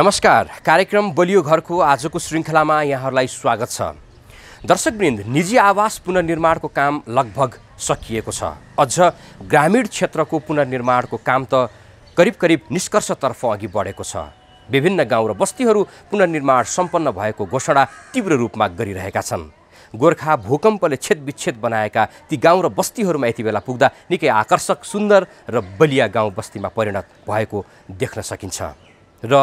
नमस्कार। कार्यक्रम बलियो घरको आजको श्रृङ्खलामा यहाँहरूलाई स्वागत छ। दर्शकवृन्द निजी आवास पुनर्निर्माणको काम लगभग सकिएको छ। अझ ग्रामीण क्षेत्रको पुनर्निर्माणको काम त करिब करिब निष्कर्षतर्फ अघि बढेको छ। विभिन्न गाउँ र बस्तीहरू पुनर्निर्माण सम्पन्न भएको घोषणा तीव्र रूपमा गरिरहेका छन्। गोर्खा भूकम्पले छेदविच्छेद बनाएका ती गाउँ र बस्तीहरूमा यति बेला पुग्दा निकै आकर्षक सुन्दर र बलिया गाउँ बस्तीमा परिणत भएको देख्न सकिन्छ। र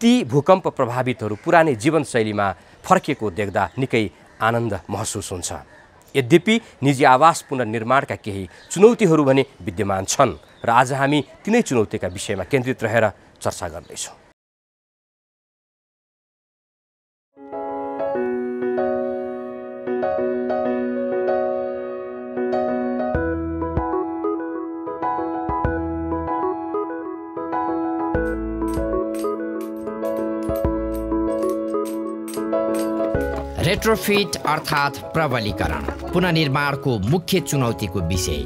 ती भूकम्प प्रभावितहरू पुरानै जीवनशैलीमा फर्किएको देख्दा निकै आनन्द महसुस हुन्छ। यद्यपि निजी आवास पुनर्निर्माणका केही चुनौतीहरू भने विद्यमान छन् र आज हामी तिनै चुनौतीका विषयमा केन्द्रित रहेर चर्चा गर्दैछौँ। रेट्रोफिट अर्थात् प्रबलीकरण पुनर्निर्माणको मुख्य चुनौतीको विषय।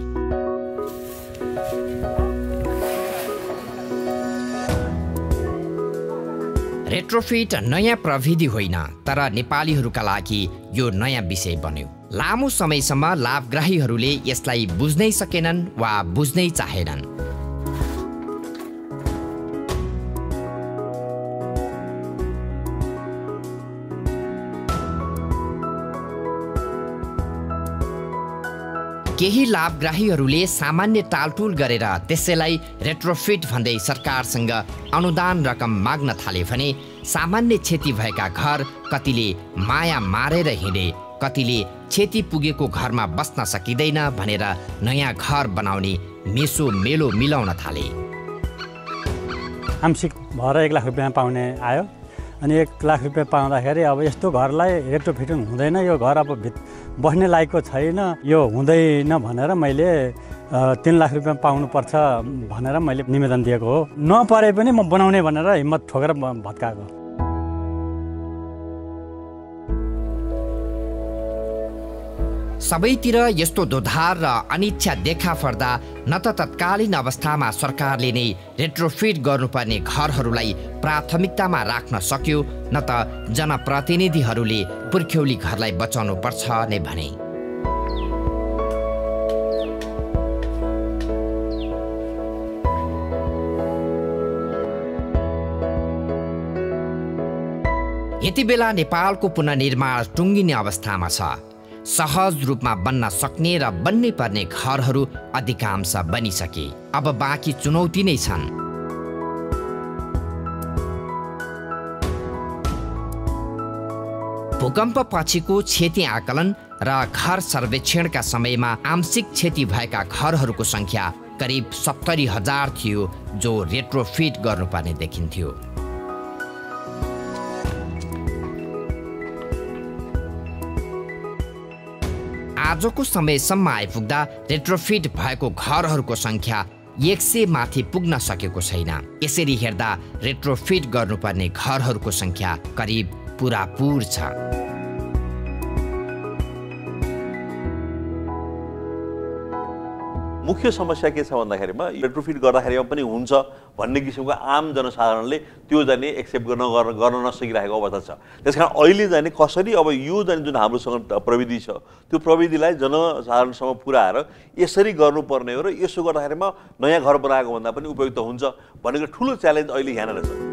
रेट्रोफिट नयाँ प्रविधि होइन तर नेपालीहरूका लागि यो नयाँ विषय बन्यो। लामो समयसम्म लाभग्राहीहरूले यसलाई बुझ्नै सकेनन् वा बुझ्नै चाहेनन्। केही लाभग्राहीहरूले सामान्य टालटुल गरेर त्यसैलाई रेट्रोफिट भन्दै सरकारसँग अनुदान रकम माग्न थाले भने सामान्य क्षति भएका घर कतिले माया मारेर हिँडे कतिले क्षति पुगेको घरमा बस्न सकिँदैन भनेर नयाँ घर बनाउने मेसो मेलो मिलाउन थाले। आंशिक भएर एक लाख रुपियाँ पाउने आयो। अनि एक लाख रुपियाँ पाउँदाखेरि अब यस्तो घरलाई रेट्रोफिटिङ हुँदैन। यो घर अब भित बस्ने लायकको छैन। यो हुँदैन भनेर मैले तिन लाख रुपियाँ पाउनुपर्छ भनेर मैले निवेदन दिएको हो। नपरे पनि म बनाउने भनेर हिम्मत ठोकेर भत्काएको। सबैतिर यस्तो दोधार र अनिच्छा देखा पर्दा न त तत्कालीन अवस्थामा सरकारले नै रेट्रोफिट गर्नुपर्ने घरहरूलाई प्राथमिकतामा राख्न सक्यो न त जनप्रतिनिधिहरूले पुर्ख्यौली घरलाई बचाउनु पर्छ नै भने। यति बेला नेपालको पुनर्निर्माण टुङ्गिने अवस्थामा छ। सहज रूपमा बन्न सक्ने र बन्नै पर्ने घरहरू अधिकांश बनिसके। अब बाँकी चुनौती नै छन्। भूकम्प पछिको क्षति आकलन र घर सर्वेक्षणका समयमा आंशिक क्षति भएका घरहरूको सङ्ख्या करिब सत्तरी हजार थियो जो रेट्रोफिट गर्नुपर्ने देखिन्थ्यो। आजको समयसम्म आइपुग्दा रेट्रोफिट भएको घरहरूको सङ्ख्या एक सय माथि पुग्न सकेको छैन। यसरी हेर्दा रेट्रोफिट गर्नुपर्ने घरहरूको सङ्ख्या करिब पुरापुर छ। मुख्य समस्या के छ भन्दाखेरिमा रेट्रोफिट गर्दाखेरिमा पनि हुन्छ भन्ने किसिमको आम जनसाधारणले त्यो जाने एक्सेप्ट गर्न गर्न नसकिरहेको अवस्था छ। त्यस कारण अहिले जाने कसरी अब यो जाने जुन हाम्रोसँग प्रविधि छ त्यो प्रविधिलाई जनसाधारणसम्म पुऱ्याएर यसरी गर्नुपर्ने हो र यसो गर्दाखेरिमा नयाँ घर बनाएको भन्दा पनि उपयुक्त हुन्छ भनेको ठुलो च्यालेन्ज अहिले यहाँनिर छ।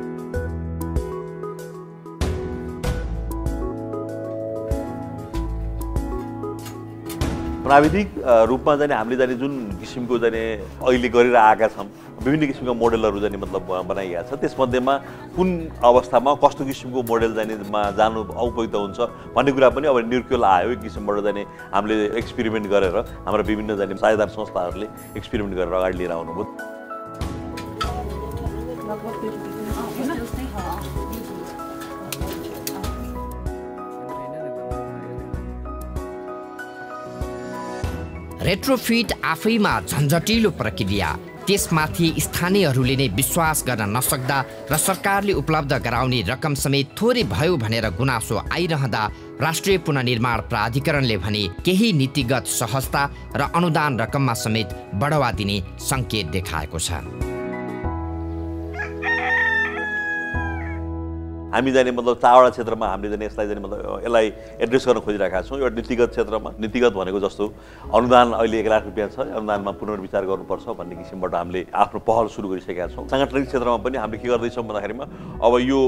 प्राविधिक रूपमा जाने हामीले जाने जुन किसिमको जाने अहिले गरेर आएका छौँ विभिन्न किसिमका मोडेलहरू जाने मतलब बनाइएको छ। त्यसमध्येमा कुन अवस्थामा कस्तो किसिमको मोडेल जानेमा जानु उपयुक्त हुन्छ भन्ने कुरा पनि अब निर्क्युल आयो एक किसिमबाट जाने हामीले एक्सपेरिमेन्ट गरेर हाम्रा विभिन्न जाने साझेदार संस्थाहरूले एक्सपेरिमेन्ट गरेर अगाडि लिएर आउनुभयो। रेट्रोफिट आफैमा झन्झटिलो प्रक्रिया। त्यसमाथि स्थानीयहरूले नै विश्वास गर्न नसक्दा र सरकारले उपलब्ध गराउने रकम समेत थोरै भयो भनेर गुनासो आइरहँदा राष्ट्रिय पुनर्निर्माण प्राधिकरणले भने केही नीतिगत सहजता र अनुदान रकममा समेत बढावा दिने सङ्केत देखाएको छ। हामी जाने मतलब चारवटा क्षेत्रमा हामीले जाने यसलाई जाने मतलब यसलाई एड्रेस गर्न खोजिरहेका छौँ। एउटा नीतिगत क्षेत्रमा नीतिगत भनेको जस्तो अनुदान अहिले एक लाख रुपियाँ छ अनुदानमा पुनर्विचार गर्नुपर्छ भन्ने किसिमबाट हामीले आफ्नो पहल सुरु गरिसकेका छौँ। साङ्गठनिक क्षेत्रमा पनि हामीले के गर्दैछौँ भन्दाखेरिमा अब यो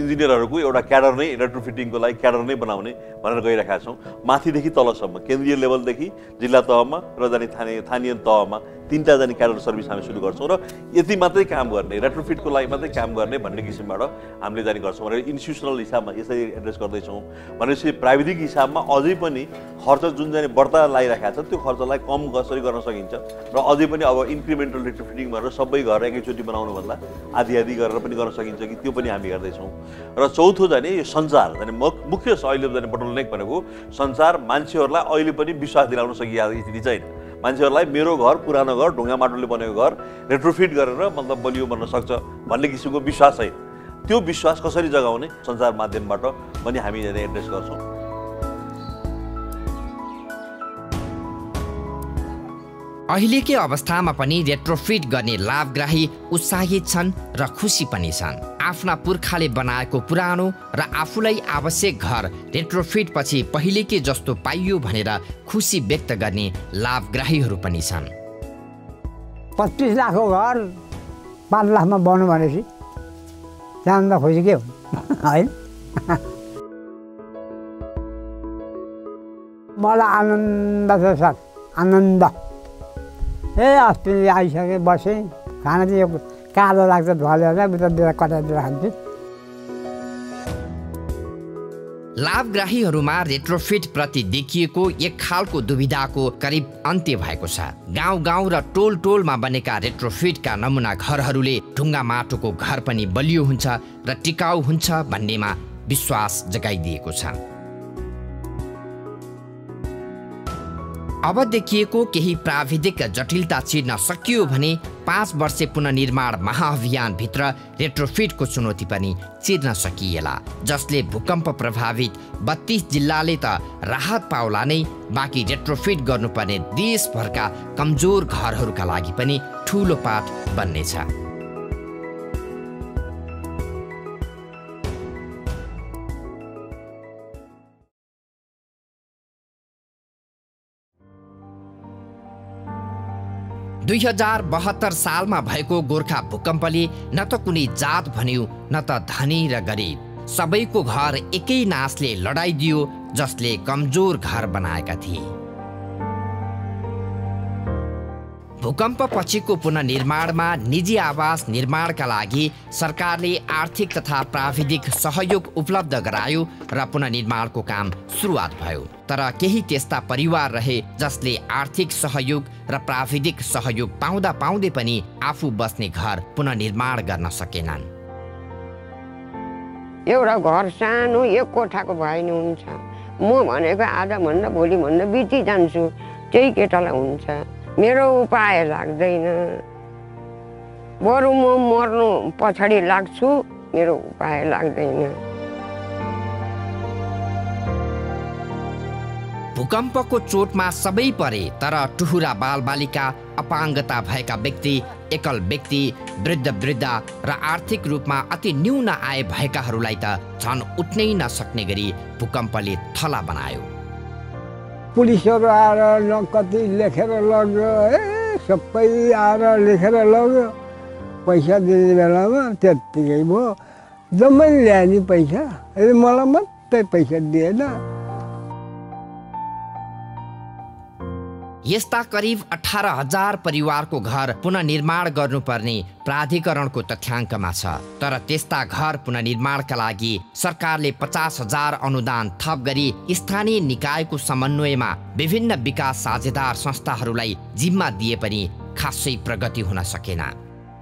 इन्जिनियरहरूको एउटा क्याडर नै रेट्रोफिटिङको लागि क्याडर नै बनाउने भनेर गइरहेका छौँ। माथिदेखि तलसम्म केन्द्रीय लेभलदेखि जिल्ला तहमा र जाने स्थानीय स्थानीय तहमा तिनवटा जाने क्याडर सर्भिस हामी सुरु गर्छौँ र यति मात्रै काम गर्ने रेट्रोफिटको लागि मात्रै काम गर्ने भन्ने किसिमबाट हामीले जाने गर्छौँ भनेर इन्स्टिट्युसनल हिसाबमा यसरी एड्रेस गर्दैछौँ भनेपछि प्राविधिक हिसाबमा अझै पनि खर्च जुन जाने बढ्ता लागिरहेको छ त्यो खर्चलाई कम कसरी गर्न सकिन्छ र अझै पनि अब इन्क्रिमेन्टल रेट्रोफिटिङ भनेर सबै घर एकैचोटि बनाउनुभन्दा आधी आधी गरेर पनि गर्न सकिन्छ कि त्यो पनि हामी हेर्दैछौँ र चौथो जाने यो सञ्चार जाने मुख्य अहिले जाने बोटलनेक भनेको सञ्चार मान्छेहरूलाई अहिले पनि विश्वास दिलाउन सकिएको स्थिति छैन। मान्छेहरूलाई मेरो घर पुरानो घर ढुङ्गा माटोले बनेको घर रेट्रोफिट गरेर मतलब बलियो बन्न सक्छ भन्ने किसिमको विश्वास छैन त्यो विश्वास कसरी जगाउने? सञ्चार माध्यमबाट पनि हामी एड्रेस गर्छौँ। अहिलेकै अवस्थामा पनि रेट्रोफिट गर्ने लाभग्राही उत्साहित छन् र खुसी पनि छन्। आफ्ना पुर्खाले बनाएको पुरानो र आफूलाई आवश्यक घर रेट्रोफिट पछि पहिलेकै जस्तो पाइयो भनेर खुसी व्यक्त गर्ने लाभग्राहीहरू पनि छन्। पच्चिस लाखको घर पाँच लाखमा बनाउनु भनेपछि जानु त खुसी के हो? होइन? मलाई आनन्द छ सर आनन्द। ए अस्ति आइसकेँ बसेँ खाना चाहिँ यो कालो लाग्छ धुवालेर उता दिएर कटाइदिएर खान्छु। लाभग्राहीहरूमा रेट्रोफिट प्रति देखिएको एक खालको दुविधाको करिब अन्त्य भएको छ। गाउँ गाउँ र टोल टोलमा बनेका रेट्रोफिटका नमुना घरहरूले ढुङ्गा माटोको घर पनि बलियो हुन्छ र टिकाउ हुन्छ भन्नेमा विश्वास जगाइदिएको छ। अब देखिएको केही प्राविधिक जटिलता चिर्न सकियो भने पाँच वर्षे पुनर्निर्माण महाअभियानभित्र रेट्रोफिटको चुनौती पनि चिर्न सकिएला जसले भूकम्प प्रभावित बत्तीस जिल्लाले त राहत पाउला नै बाँकी रेट्रोफिट गर्नुपर्ने देशभरका कमजोर घरहरूका लागि पनि ठुलो पाठ बन्नेछ। दुई हजार बहत्तर सालमा भएको गोर्खा भूकम्पले न त कुनै जात भन्यो न त धनी र गरिब। सबैको घर एकै नासले लडाइदियो जसले कमजोर घर बनाएका थिए। भूकम्प पछिको पुनर्निर्माणमा निजी आवास निर्माणका लागि सरकारले आर्थिक तथा प्राविधिक सहयोग उपलब्ध गरायो र पुनर्निर्माणको काम सुरुवात भयो। तर केही त्यस्ता परिवार रहे जसले आर्थिक सहयोग र प्राविधिक सहयोग पाउँदा पाउँदै पनि आफू बस्ने घर पुनर्निर्माण गर्न सकेनन्। एउटा घर सानो एक कोठाको भए नि हुन्छ म भनेको आजभन्दा भोलिभन्दा बिति जान्छु त्यही केटालाई हुन्छ। मेरो उपाय लाग्दैन। बरु म मर्नु पछाडि लाग्छु मेरो उपाय लाग्दैन। भूकम्पको चोटमा सबै परे तर टुहुरा बालबालिका अपाङ्गता भएका व्यक्ति एकल व्यक्ति वृद्ध वृद्ध र आर्थिक रूपमा अति न्यून आय भएकाहरूलाई त झन् उठ्नै नसक्ने गरी भूकम्पले थला बनायो। पुलिसहरू आएर ल कति लेखेर लग्यो ए सबै आएर लेखेर लग्यो पैसा दिने बेलामा त्यत्तिकै भयो जम्मै ल्यायो नि पैसा मलाई मात्रै पैसा दिएन यस्ता करिब अठार हजार परिवारको घर पुनर्निर्माण गर्नुपर्ने प्राधिकरणको तथ्याङ्कमा छ। तर त्यस्ता घर पुनर्निर्माणका लागि सरकारले पचास हजार अनुदान थप गरी स्थानीय निकायको समन्वयमा विभिन्न विकास साझेदार संस्थाहरूलाई जिम्मा दिए पनि खासै प्रगति हुन सकेन।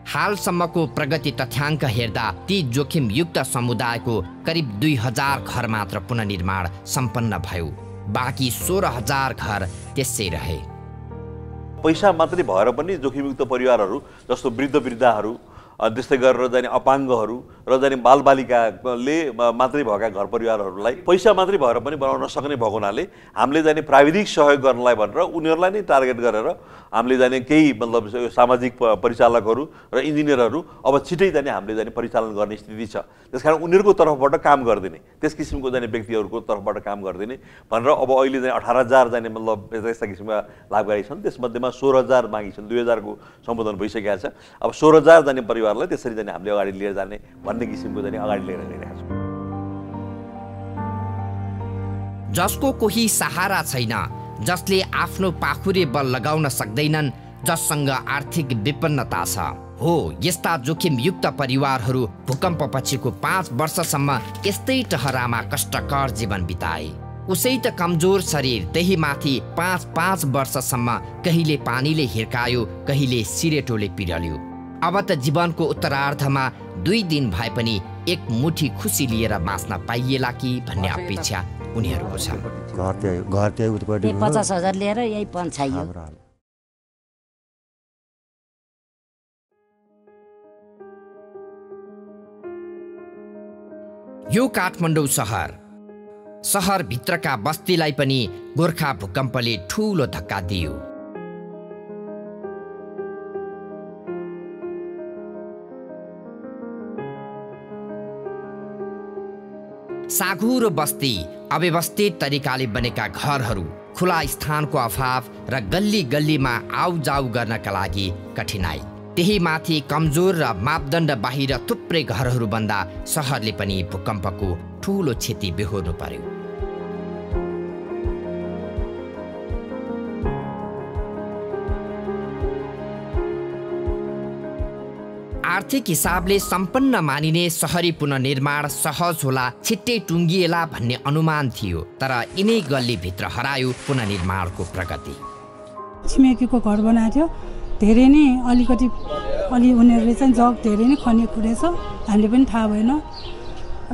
हालसम्मको प्रगति तथ्याङ्क हेर्दा ती जोखिमयुक्त समुदायको करिब दुई हजार घर मात्र पुनर्निर्माण सम्पन्न भयो। बाँकी सोह्र हजार घर त्यसै रहे। पैसा मात्रै भएर पनि जोखिमयुक्त परिवारहरू जस्तो वृद्ध वृद्धाहरू त्यस्तै गरेर जाने अपाङ्गहरू र जाने बालबालिकाले मात्रै भएका घर परिवारहरूलाई पैसा मात्रै भएर पनि बनाउन नसक्ने भएको हुनाले हामीले जाने प्राविधिक सहयोग गर्नलाई भनेर उनीहरूलाई नै टार्गेट गरेर हामीले जाने केही मतलब यो सामाजिक परिचालकहरू र इन्जिनियरहरू अब छिटै जाने हामीले जाने परिचालन गर्ने स्थिति छ। त्यस कारण उनीहरूको तर्फबाट काम गरिदिने त्यस किसिमको जाने व्यक्तिहरूको तर्फबाट काम गरिदिने भनेर अब अहिले चाहिँ अठार हजार जाने मतलब यस्ता किसिमका लाभकारी छन्। त्यसमध्येमा सोह्र हजार बाँकी छन्। दुई हजारको सम्बोधन भइसकेको छ। अब सोह्र हजार जाने परिवारलाई त्यसरी जाने हामीले अगाडि लिएर जाने भन्ने किसिमको अगाडि लिएर गइरहेका जसको कोही सहारा छैन जसले आफ्नो पाखुरे बल लगाउन सक्दैनन् जससँग आर्थिक विपन्नता छ हो यस्ता जोखिमयुक्त परिवारहरू भूकम्प पछिको पाँच वर्षसम्म यस्तै टहरामा कष्टकर जीवन बिताए उसै त कमजोर शरीर त्यही माथि पाँच पाँच वर्षसम्म कहिले पानीले हिर्कायो कहिले सिरेटोले पिरल्यो अब त जीवनको उत्तरार्धमा दुई दिन भए पनि एक मुठी खुसी लिएर बाँच्न पाइएला कि भन्ने अपेक्षा उनीहरूको छ। पचास हजार लिएर यही पन्छाइयो। यो काठमाडौँ सहर सहरभित्रका बस्तीलाई पनि गोर्खा भूकम्पले ठुलो धक्का दियो। साघुरो बस्ती अव्यवस्थित तरिकाले बनेका घरहरू खुला स्थानको अभाव र गल्ली गल्लीमा आउजाउ गर्नका लागि कठिनाई। त्यही माथि कमजोर र मापदण्ड बाहिर थुप्रै घरहरू बन्दा सहरले पनि भूकम्पको ठुलो क्षति बेहोर्नु पर्यो। आर्थिक हिसाबले सम्पन्न मानिने सहरी पुनर्निर्माण सहज होला छिट्टै टुङ्गिएला भन्ने अनुमान थियो तर यिनै गल्लीभित्र हरायो पुनर्निर्माणको प्रगति। छिमेकीको घर बनाएको थियो धेरै नै अलिकति अलि उनीहरूले चाहिँ जग धेरै नै खनेको रहेछ हामीले पनि थाहा भएन।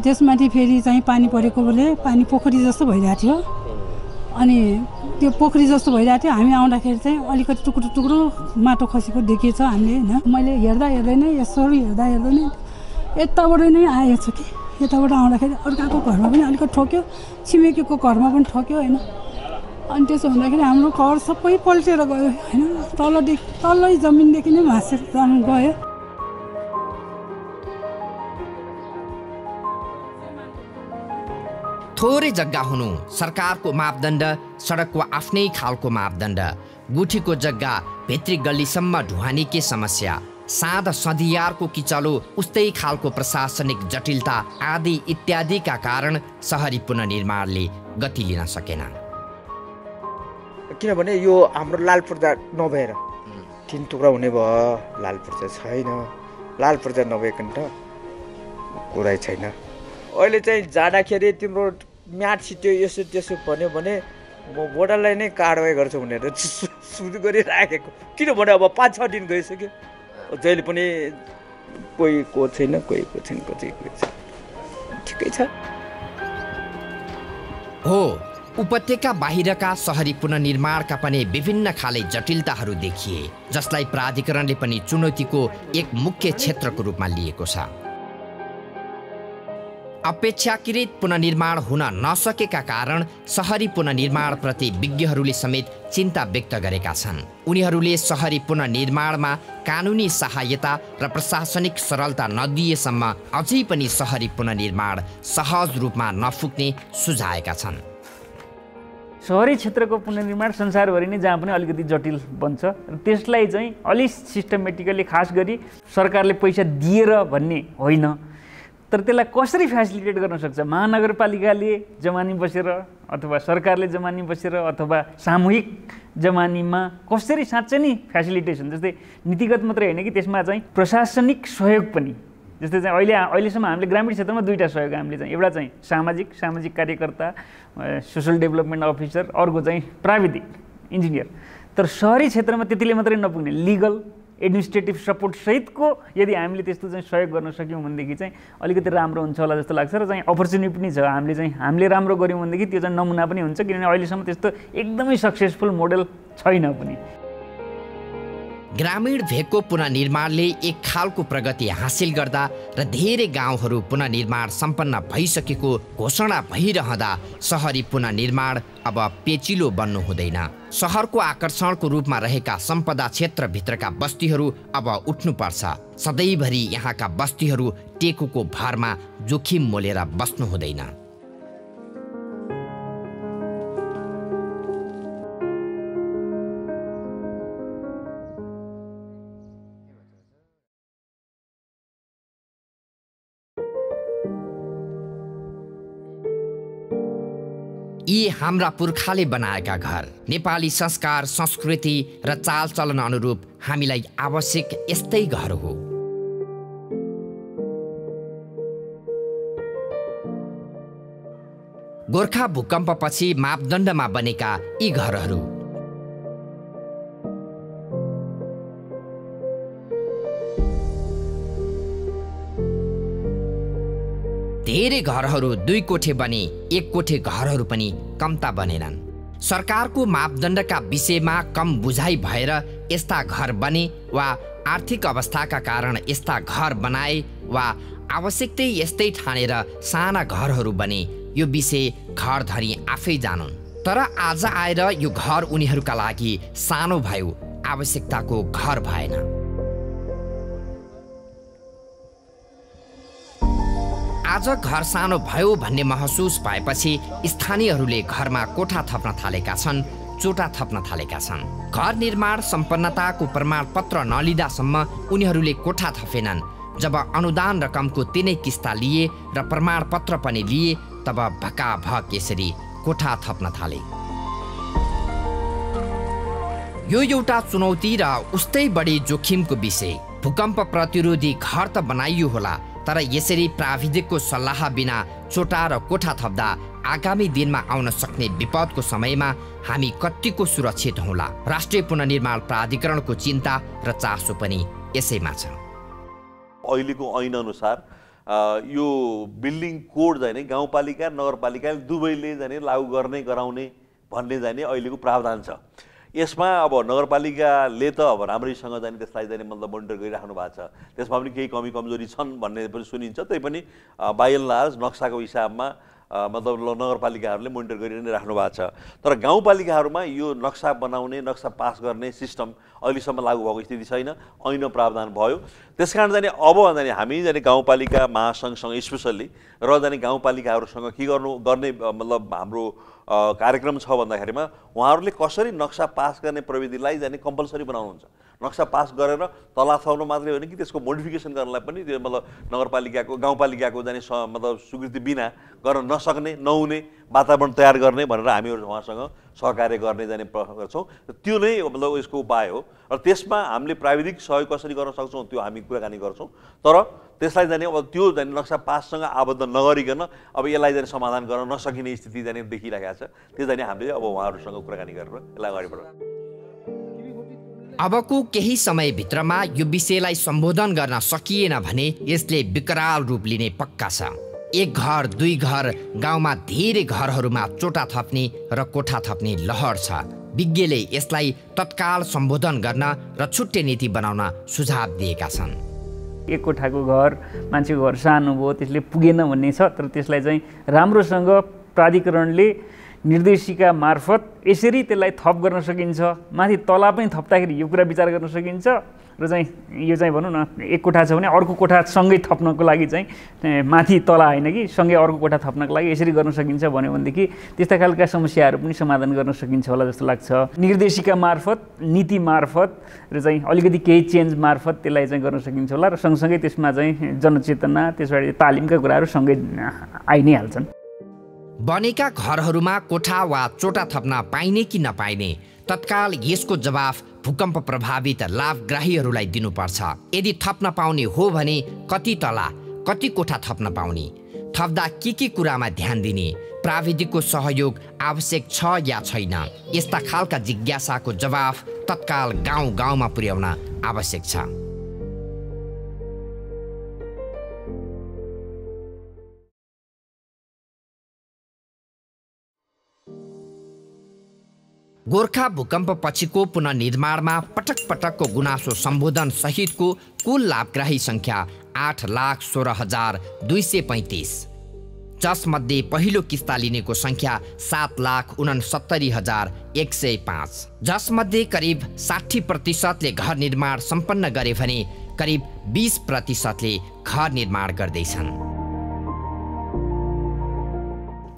त्यसमाथि फेरि चाहिँ पानी परेकोले पानी पोखरी जस्तो भइरहेको थियो। अनि त्यो पोखरी जस्तो भइरहेको थियो हामी आउँदाखेरि चाहिँ अलिकति टुक्रो टुक्रो माटो खसेको देखिएछ हामीले होइन? मैले हेर्दा हेर्दै नै यसरी हेर्दा हेर्दा नै यताबाट नै आएछ कि? यताबाट आउँदाखेरि अर्काको घरमा पनि अलिकति ठोक्यो छिमेकीको घरमा पनि ठोक्यो होइन? अनि त्यसो हुँदाखेरि हाम्रो घर सबै पल्टेर गयो होइन? तलदेखि तल्लै जमिनदेखि नै भाँसेर जानु गयो। थोरै जग्गा हुनु। सरकारको मापदण्ड सडकको आफ्नै खालको मापदण्ड। गुठीको जग्गा भित्री गल्लीसम्म ढुवानीकै समस्या। साँध सधियारको किचलो उस्तै खालको प्रशासनिक जटिलता आदि इत्यादिका कारण सहरी पुनर्निर्माणले गति लिन सकेन। किनभने यो हाम्रो लाल पूर्जा नभएर तिन टुक्रा हुने भयो। लाल पूर्जा छैन। लाल पूर्जा नभइकन त। कुरै छैन। अहिले चाहिँ जाँदाखेरि तिम्रो म्याट छिट्यो यसो त्यसो भन्यो भने म बोर्डरलाई नै कारवाही गर्छु भनेर सुरु गरिराखेको। किनभने अब पाँच छ दिन गइसक्यो। जहिले पनि कोही को छैन कोही को छैन कोही कोही छैन। ठिकै छ। हो उपत्यका बाहिरका सहरी पुनर्निर्माणका पनि विभिन्न खाले जटिलताहरू देखिए जसलाई प्राधिकरणले पनि चुनौतीको एक मुख्य क्षेत्रको रूपमा लिएको छ। अपेक्षाकृत पुनर्निर्माण हुन नसकेका कारण सहरी पुनर्निर्माणप्रति विज्ञहरूले समेत चिन्ता व्यक्त गरेका छन्। उनीहरूले सहरी पुनर्निर्माणमा कानुनी सहायता र प्रशासनिक सरलता नदिएसम्म अझै पनि सहरी पुनर्निर्माण सहज रूपमा नफुक्ने सुझाएका छन्। सहरी क्षेत्रको पुनर्निर्माण संसारभरि नै जहाँ पनि अलिकति जटिल बन्छ र त्यसलाई चाहिँ अलिक सिस्टमेटिकली खास गरी सरकारले पैसा दिएर भन्ने होइन। तर त्यसलाई कसरी फेसिलिटेट गर्न सक्छ? महानगरपालिकाले जमानी बसेर अथवा सरकारले जमानी बसेर अथवा सामूहिक जमानीमा कसरी साँच्चै नै फेसिलिटेसन जस्तै नीतिगत मात्रै होइन कि त्यसमा चाहिँ प्रशासनिक सहयोग पनि जस्तै चाहिँ अहिले अहिलेसम्म हामीले ग्रामीण क्षेत्रमा दुईवटा सहयोग हामीले चाहिँ एउटा चाहिँ सामाजिक सामाजिक कार्यकर्ता सोसल डेभलपमेन्ट अफिसर अर्को चाहिँ प्राविधिक इन्जिनियर। तर सहरी क्षेत्रमा त्यतिले मात्रै नपुग्ने लिगल एडमिनिस्ट्रेटिभ सपोर्ट सहितको यदि हामीले त्यस्तो चाहिँ सहयोग गर्न सक्यौँ भनेदेखि चाहिँ अलिकति राम्रो हुन्छ होला जस्तो लाग्छ र चाहिँ अपर्च्युनिटी पनि छ। हामीले चाहिँ हामीले राम्रो गऱ्यौँ भनेदेखि त्यो चाहिँ नमुना पनि हुन्छ किनभने अहिलेसम्म त्यस्तो एकदमै सक्सेसफुल मोडल छैन पनि। ग्रामीण भेगको पुननिर्माणले एक खालको प्रगति हासिल गर्दा र धेरै गाउँहरू पुननिर्माण सम्पन्न भइसकेको घोषणा भइरहँदा सहरी पुननिर्माण अब पेचिलो बन्नु हुँदैन। सहरको आकर्षणको रूपमा रहेका सम्पदा क्षेत्रभित्रका बस्तीहरू अब उठ्नुपर्छ। सधैँभरि यहाँका बस्तीहरू टेकुको भरमा जोखिम मोलेर बस्नु हुँदैन। यी हाम्रा पुर्खाले बनाएका घर। नेपाली संस्कार संस्कृति र चालचलन अनुरूप हामीलाई आवश्यक यस्तै घर हो। गोर्खा भूकम्पपछि मापदण्डमा बनेका यी घरहरू। धेरै घरहरू दुई कोठे बने एक कोठे घरहरू पनि कम्ता बनेनन्। सरकारको मापदण्डका विषयमा कम बुझाइ भएर यस्ता घर बने वा आर्थिक अवस्थाका कारण यस्ता घर बनाए वा आवश्यकतै यस्तै ठानेर साना घरहरू बने यो विषय घर धरी आफै जानुन्। तर आज आएर यो घर उनीहरूका लागि सानो भयो आवश्यकताको घर भएन। आज घर सानो भयो भन्ने महसुस भएपछि स्थानीयहरूले घरमा कोठा थप्न थालेका छन् चोटा थप्न थालेका छन्। घर निर्माण सम्पन्नताको प्रमाणपत्र नलिँदासम्म उनीहरूले कोठा थपेनन्। जब अनुदान रकमको तिनै किस्ता लिए र प्रमाणपत्र पनि लिए तब भकाभक यसरी कोठा थप्न थाले। यो एउटा चुनौती र उस्तै बढी जोखिमको विषय। भूकम्प प्रतिरोधी घर त बनाइयो होला तर यसरी प्राविधिकको सल्लाह बिना चोटा र कोठा थप्दा आगामी दिनमा आउन सक्ने विपदको समयमा हामी कतिको सुरक्षित हौला। राष्ट्रिय पुनर्निर्माण प्राधिकरणको चिन्ता र चासो पनि यसैमा छ। अहिलेको ऐन अनुसार यो बिल्डिङ कोड चाहिँ गाउँपालिका नगरपालिका दुवैले चाहिँ लागू गर्ने गराउने भन्ने चाहिँ अहिलेको प्रावधान छ। यसमा अब नगरपालिकाले त अब राम्रैसँग चाहिँ त्यसलाई चाहिँ मतलब मोनिटर गरिराख्नु भएको छ। त्यसमा पनि केही कमी कमजोरी छन् भन्ने पनि सुनिन्छ। तैपनि बाई एन्ड लार्ज नक्साको हिसाबमा मतलब नगरपालिकाहरूले मोनिटर गरि नै राख्नु भएको छ। तर गाउँपालिकाहरूमा यो नक्सा बनाउने नक्सा पास गर्ने सिस्टम अहिलेसम्म लागू भएको स्थिति छैन ऐन प्रावधान भयो। त्यस कारण जाने अब जाने हामी जाने गाउँपालिका महासङ्घसँग स्पेसल्ली र जाने गाउँपालिकाहरूसँग के गर्नु गर्ने मतलब हाम्रो कार्यक्रम छ भन्दाखेरिमा उहाँहरूले कसरी नक्सा पास गर्ने प्रविधिलाई जाने कम्पलसरी बनाउनुहुन्छ? नक्सा पास गरेर तलाथाउनु मात्रै होइन कि त्यसको मोडिफिकेसन गर्नलाई पनि त्यो मतलब नगरपालिकाको गाउँपालिकाको जाने स मतलब स्वीकृति बिना गर्न नसक्ने नहुने वातावरण तयार गर्ने भनेर हामीहरू उहाँसँग सहकार्य गर्ने जाने गर्छौँ। त्यो नै मतलब यसको उपाय हो। र त्यसमा हामीले प्राविधिक सहयोग कसरी गर्न सक्छौँ त्यो हामी कुराकानी गर्छौँ। तर त्यसलाई जाने अब त्यो जाने नक्सा पाससँग आबद्ध नगरिकन अब यसलाई जाने समाधान गर्न नसकिने स्थिति जाने देखिरहेको छ। त्यो जाने हामीले अब उहाँहरूसँग कुराकानी गरेर यसलाई अगाडि बढाउँ। अबको केही समयभित्रमा यो विषयलाई सम्बोधन गर्न सकिएन भने यसले विकराल रूप लिने पक्का छ। एक घर दुई घर गाउँमा धेरै घरहरूमा चोटा थप्ने र कोठा थप्ने लहर छ। विज्ञले यसलाई तत्काल सम्बोधन गर्न र छुट्टै नीति बनाउन सुझाव दिएका छन्। एक कोठाको घर मान्छेको घर सानो भयो त्यसले पुगेन भन्ने छ तर त्यसलाई चाहिँ राम्रोसँग प्राधिकरणले निर्देशिका मार्फत यसरी त्यसलाई थप गर्न सकिन्छ। माथि तला पनि थप्दाखेरि यो कुरा विचार गर्न सकिन्छ। र चाहिँ यो चाहिँ भनौँ न एक कोठा छ भने अर्को कोठा सँगै थप्नको लागि चाहिँ माथि तला होइन कि सँगै अर्को कोठा थप्नको लागि यसरी गर्न सकिन्छ भन्यो भनेदेखि त्यस्ता खालका समस्याहरू पनि समाधान गर्न सकिन्छ होला जस्तो लाग्छ। निर्देशिका मार्फत नीति मार्फत र चाहिँ अलिकति केही चेन्ज मार्फत त्यसलाई चाहिँ गर्न सकिन्छ होला। र सँगसँगै त्यसमा चाहिँ जनचेतना त्यसबाट तालिमका कुराहरू सँगै आइ नै हाल्छन्। बनेका घरहरूमा कोठा वा चोटा थप्न पाइने कि नपाइने? तत्काल यसको जवाफ भूकम्प प्रभावित लाभग्राहीहरूलाई दिनुपर्छ। यदि थप्न पाउने हो भने कति तला कति कोठा थप्न पाउने? थप्दा के के कुरामा ध्यान दिने? प्राविधिकको सहयोग आवश्यक छ या छैन? यस्ता खालका जिज्ञासाको जवाफ तत्काल गाउँ गाउँमा पुर्याउन आवश्यक छ। गोर्खा भूकम्प पछिको पुनर्निर्माणमा पटक पटकको गुनासो सम्बोधन सहितको कुल लाभग्राही सङ्ख्या आठ लाख सोह्र हजार दुई सय पैँतिस। जसमध्ये पहिलो किस्ता लिनेको सङ्ख्या सात लाख उनसत्तरी हजार एक सय पाँच। जसमध्ये करिब साठी प्रतिशतले घर निर्माण सम्पन्न गरे भने करिब बिस प्रतिशतले घर निर्माण गर्दैछन्।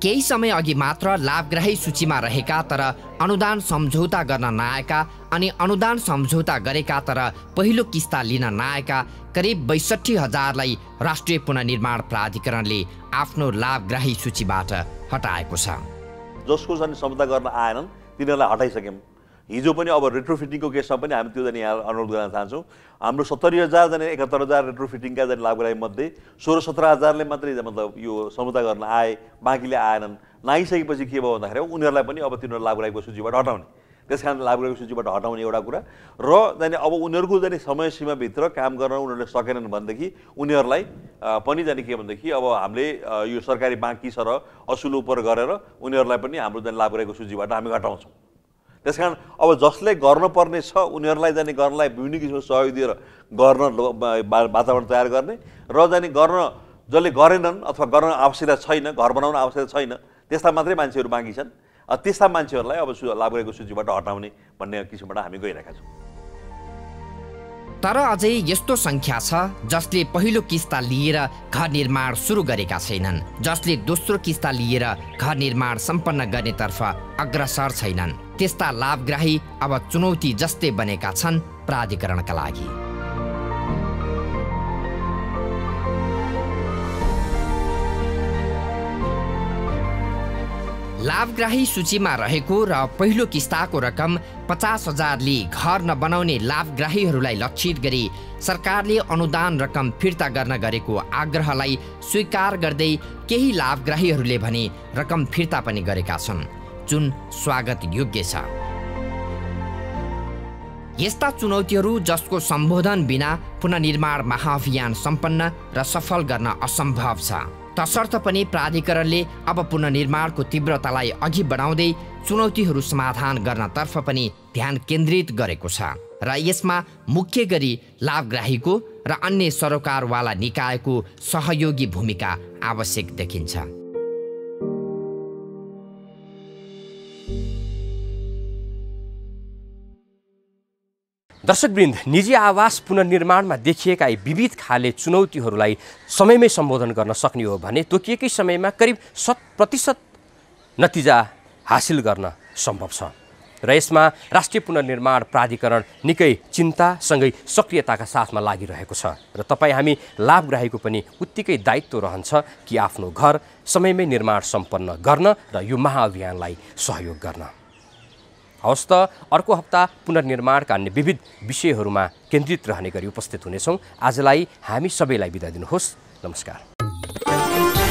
केही समय अघि मात्र लाभग्राही सूचीमा रहेका तर अनुदान सम्झौता गर्न नआएका अनि अनुदान सम्झौता गरेका तर पहिलो किस्ता लिन नआएका करिब बैसठी हजारलाई राष्ट्रिय पुनर्निर्माण प्राधिकरणले आफ्नो लाभग्राही सूचीबाट हटाएको छ। जसको चाहिँ सम्झौता गर्न आएनन् तिनीहरूलाई हटाइसक्यौँ हिजो पनि अब रेट्रोफिटिङको केसमा पनि हामी त्यो जाने यहाँ अनुरोध गर्न चाहन्छौँ। हाम्रो सत्तरी हजार जाने एकहत्तर हजार रेट्रोफिटिङका जाने लाभग्राही मध्ये सोह्र सत्र हजारले मात्रै मतलब यो सम्झौता गर्न आए बाँकीले आएनन्। नआइसकेपछि के भयो भन्दाखेरि उनीहरूलाई पनि अब तिनीहरू लाभग्राहीको सूचीबाट हटाउने। त्यस कारण लाभग्राहीको सूचीबाट हटाउने एउटा कुरा। र जाने अब उनीहरूको जाने समय सीमाभित्र काम गर्न उनीहरूले सकेनन् भनेदेखि उनीहरूलाई पनि जाने के भनेदेखि अब हामीले यो सरकारी बाँकी सर असुल उपर गरेर उनीहरूलाई पनि हाम्रो जाने लाभग्राहीको सूचीबाट हामी घटाउँछौँ त्यस कारण अब जसले गर्नुपर्ने छ उनीहरूलाई जाने गर्नलाई विभिन्न किसिमको सहयोग दिएर गर्न वातावरण तयार गर्ने र जाने गर्न जसले गरेनन् अथवा गर्न आवश्यकता छैन घर बनाउन आवश्यकता छैन त्यस्ता मात्रै मान्छेहरू बाँकी छन्। त्यस्ता मान्छेहरूलाई अब लाभ गरेको सूचीबाट हटाउने भन्ने किसिमबाट हामी गइरहेका छौँ। तर अझै यस्तो सङ्ख्या छ जसले पहिलो किस्ता लिएर घर निर्माण सुरु गरेका छैनन् जसले दोस्रो किस्ता लिएर घर निर्माण सम्पन्न गर्नेतर्फ अग्रसर छैनन्। त्यस्ता लाभग्राही अब चुनौती जस्तै बनेका छन् प्राधिकरणका लागि। लाभग्राही सूचीमा रहेको र पहिलो किस्ताको रकम पचास हजारले घर नबनाउने लाभग्राहीहरूलाई लक्षित गरी सरकारले अनुदान रकम फिर्ता गर्न गरेको आग्रहलाई स्वीकार गर्दै केही लाभग्राहीहरूले भने रकम फिर्ता पनि गरेका छन्। जुन स्वागत योग्य छ। यस्ता चुनौतीहरू जसको सम्बोधन बिना पुनर्निर्माण महाअभियान सम्पन्न र सफल गर्न असम्भव छ। तसर्थ पनि प्राधिकरणले अब पुनर्निर्माणको तीव्रतालाई अघि बढाउँदै चुनौतीहरू समाधान गर्नतर्फ पनि ध्यान केन्द्रित गरेको छ र यसमा मुख्य गरी लाभग्राहीको र अन्य सरोकारवाला निकायको सहयोगी भूमिका आवश्यक देखिन्छ। दर्शकवृन्द निजी आवास पुनर्निर्माणमा देखिएका यी विविध खाले चुनौतीहरूलाई समयमै सम्बोधन गर्न सक्ने हो भने तोकिएकै समयमा करिब शत प्रतिशत नतिजा हासिल गर्न सम्भव छ। र यसमा राष्ट्रिय पुनर्निर्माण प्राधिकरण निकै चिन्तासँगै सक्रियताका साथमा लागिरहेको छ। र तपाईँ हामी लाभग्राहीको पनि उत्तिकै दायित्व रहन्छ कि आफ्नो घर समयमै निर्माण सम्पन्न गर्न र यो महाअभियानलाई सहयोग गर्न। हवस् त अर्को हप्ता पुनर्निर्माणका अन्य विविध विषयहरूमा केन्द्रित रहने गरी उपस्थित हुनेछौँ। आजलाई हामी सबैलाई बिदा दिनुहोस्। नमस्कार।